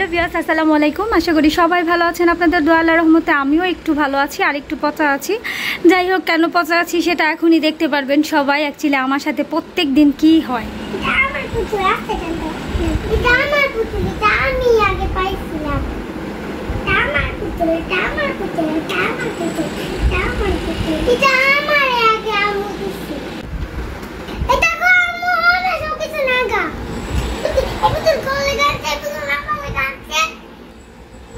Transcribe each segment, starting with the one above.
Hello বিয়াস আসসালামু আলাইকুম। আশা করি সবাই ভালো আছেন। আপনাদের দোয়া আল্লাহ রহমতে আমিও একটু ভালো আছি, আর একটু পচা আছি। যাই হোক, কেন পচা আছি সেটা এখনই দেখতে পারবেন সবাই। অ্যাকচুয়ালি আমার সাথে প্রত্যেক দিন কী হয়? এটা আমার পুতুল আছে কেন এটা আমার পুতুল এটা আমি আগে পাইছিলাম এটা আমার পুতুল এটা আমার পুতুল এটা আমার পুতুল এটা আমার পুতুল এটা আমার আগে আমি দিছি এটা গো আম্মু না সব কিছু নাগা এই পুতুল কোলে গাছে এই পুতুল না কোলে গাছে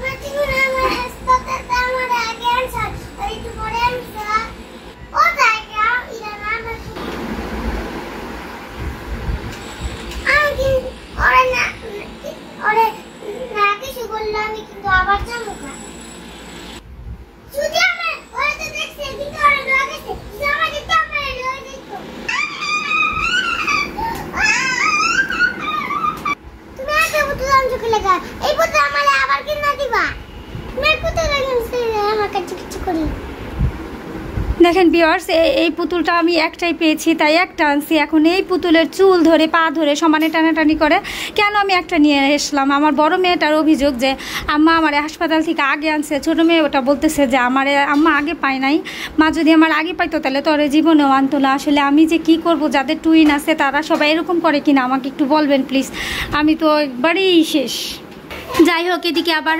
মাটি গুলো আমার হাসপাতালে আমার আগে আনছে আর একটু পরে আনছে ও জায়গা এটা না আমার আমি কিন্তু ওরে না ওরে না কিছু বলল আমি কিন্তু আবার যাব না যদি আমার ওরে তো দেখছে কিন্তু ওরে লয়ে গেছে যদি আমার দিতে আমার লয়ে যেত তুমি আগে পুতুল আনছো কি লাগা এই পুতুল আমার আবার কিনা দিবা মেয়ে পুতুল আনছে আমার কাছে কিছু করি দেখেন বিয়ার্স এই পুতুলটা আমি একটাই পেয়েছি, তাই একটা আনছি। এখন এই পুতুলের চুল ধরে, পা ধরে সমানে টানাটানি করে, কেন আমি একটা নিয়ে এসলাম? আমার বড় মেয়েটার অভিযোগ যে, আম্মা আমার হাসপাতাল থেকে আগে আনছে। ছোটো মেয়ে ওটা বলতেছে যে, আমার আম্মা আগে পায় নাই। মা যদি আমার আগে পাইতো, তাহলে তোরে জীবনেও আনতো না। আসলে আমি যে কি করব, যাদের টুইন আছে, তারা সবাই এরকম করে কিনা, আমাকে একটু বলবেন প্লিজ আমি তো একবারেই শেষ। যাই হোক এদিকে আবার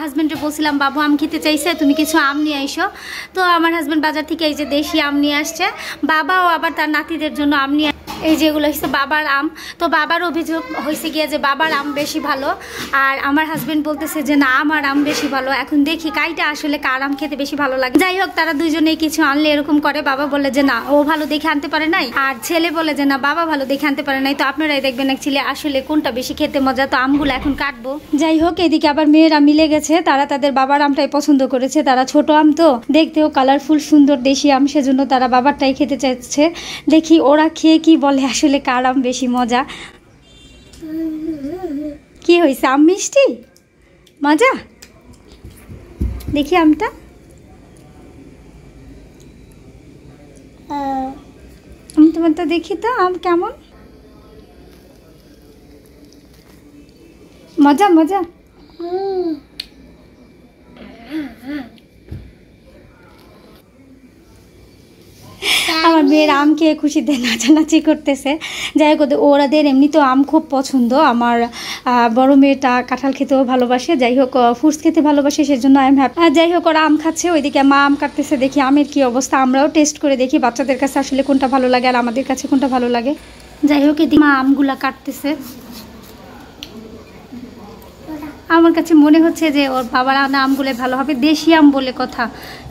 হাজব্যান্ডে বলছিলাম, বাবু, আম খেতে চাইছে, তুমি কিছু আম নিয়ে আইসো। তো আমার হাজব্যান্ড বাজার থেকে এই যে দেশি আম নিয়ে আসছে। বাবাও আবার তার নাতিদের জন্য আম নিয়ে এই যেগুলো হচ্ছে বাবার আম। তো বাবার অভিযোগ হয়েছে গিয়ে যে বাবার আম বেশি ভালো। আর আমার হাজব্যান্ড বলতেছে যে, না, আমার আম বেশি ভালো। এখন দেখি কাইটা আসলে কার আম খেতে বেশি ভালো লাগে? যাই হোক, তারা দুজনেই কিছু আনলে এরকম করে। বাবা বলে যে, না, ও ভালো দেখে আনতে পারে নাই। আর ছেলে বলে যে, না, বাবা ভালো দেখে আনতে পারে নাই। তো আপনারাই দেখবেন অ্যাকচুয়ালি আসলে কোনটা বেশি খেতে মজা। তো আমগুলো এখন কাটবো। যাই হোক, এদিকে আবার মেয়েরা মিলে গেছে। তারা তাদের বাবার আমটাই পছন্দ করেছে। তারা ছোট আম তো। দেখতেও কালারফুল সুন্দর দেশি আম। সেজন্য তারা বাবারটাই খেতে চাইছে। দেখি ওরা খেয়ে কি বলে আসলে কার আম বেশি মজা? কি হয়েছে আম মিষ্টি? মজা? দেখি আমটা। আমি তোমার তো দেখি তো, আম কেমন? মজা মজা আমার মেয়ের আম খেয়ে খুশিতে নাচানাচি করতেছে। যাই হোক ওরাদের এমনিতেও আম খুব পছন্দ। আমার বড় মেয়েটা কাঁঠাল খেতেও ভালোবাসে। যাই হোক ফ্রুটস খেতে ভালোবাসে, সেজন্য আই এম হ্যাপি যাই হোক, ওরা আম খাচ্ছে। ওইদিকে মা আম কাটতেছে, দেখি আমের কি অবস্থা। আমরাও টেস্ট করে দেখি বাচ্চাদের কাছে আসলে কোনটা ভালো লাগে আর আমাদের কাছে কোনটা ভালো লাগে। যাই হোক, এদিকে মা আমগুলা কাটতেছে। আমার কাছে মনে হচ্ছে যে ওর বাবার আনা আমগুলো ভালো হবে। দেশি আম বলে কথা।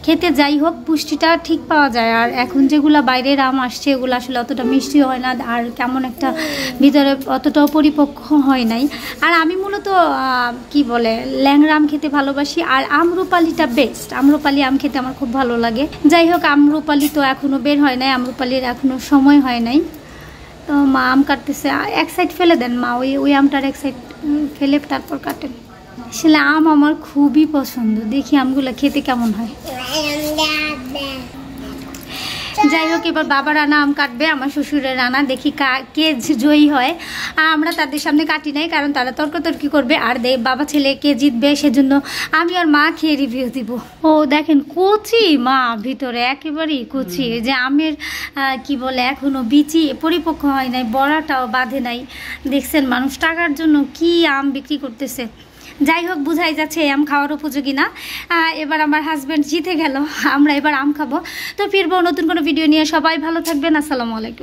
খেতে যাই হোক, পুষ্টিটা ঠিক পাওয়া যায়। আর এখন যেগুলো বাইরের আম আসছে, এগুলো আসলে অতটা মিষ্টি হয় না। আর কেমন একটা ভিতরে অতটাও পরিপক্ক হয় নাই। আর আমি মূলত কি বলে, ল্যাংড়া আম খেতে ভালোবাসি। আর আমরুপালিটা বেস্ট আমরুপালি আম খেতে আমার খুব ভালো লাগে। যাই হোক, আমরুপালি তো এখনও বের হয় নাই। আমরুপালির এখনও সময় হয় নাই। তো মা আম কাটতেছে। এক সাইড ফেলে দেন মা। ওই ওই আমটার এক সাইড ফেলে তারপর কাটেন আসলে আম আমার খুবই পছন্দ। দেখি আমগুলো খেতে কেমন হয়। যাই হোক এবার বাবা রান্না আম কাটবে আমার শ্বশুরের রান্না দেখি কা- জয়ী হয়। আর আমরা তাদের সামনে কাটি নাই কারণ তারা তর্কতর্কি করবে। আর দে বাবা ছেলে কে জিতবে সেজন্য আমি আর মা খেয়ে রিভিউ দিব। ও দেখেন কচি মা ভিতরে একেবারেই কচি। যে আমের কি বলে এখনও বিচি পরিপক্ক হয় নাই বড়াটাও বাঁধে নাই। দেখছেন মানুষ টাকার জন্য কি আম বিক্রি করতেছে। যাই হোক বুঝাই যাচ্ছে এই আম খাওয়ার উপযোগী না। এবার আমার হাজব্যান্ড জিতে গেল, আমরা এবার আম খাব। তো ফিরবো নতুন কোনো ভিডিও নিয়ে। সবাই ভালো থাকবেন, আসসালামু আলাইকুম।